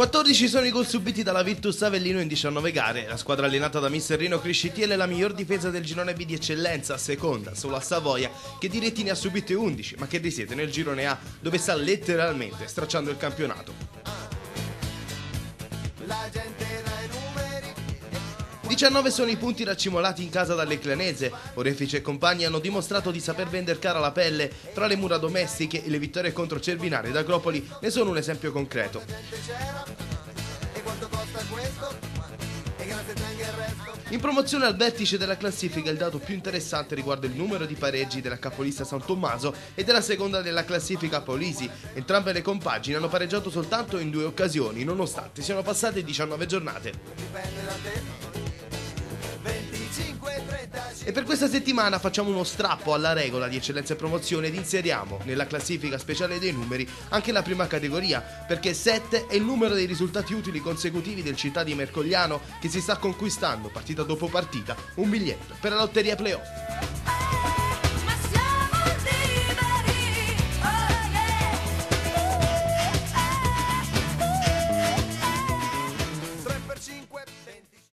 14 sono i gol subiti dalla Virtus Avellino in 19 gare. La squadra allenata da mister Rino Criscitiele è la miglior difesa del girone B di eccellenza, seconda solo a Savoia, che di reti ne ha subite 11, ma che risiede nel girone A, dove sta letteralmente stracciando il campionato. 19 sono i punti raccimolati in casa dall'Eclanese. Orefice e compagni hanno dimostrato di saper vender cara la pelle. Tra le mura domestiche e le vittorie contro Cervinare ed Agropoli ne sono un esempio concreto. In promozione al vertice della classifica il dato più interessante riguarda il numero di pareggi della capolista San Tommaso e della seconda della classifica Polisi. Entrambe le compagini hanno pareggiato soltanto in due occasioni, nonostante siano passate 19 giornate. E per questa settimana facciamo uno strappo alla regola di eccellenza e promozione ed inseriamo nella classifica speciale dei numeri anche la prima categoria, perché 7 è il numero dei risultati utili consecutivi del città di Mercogliano che si sta conquistando partita dopo partita un biglietto per la lotteria playoff.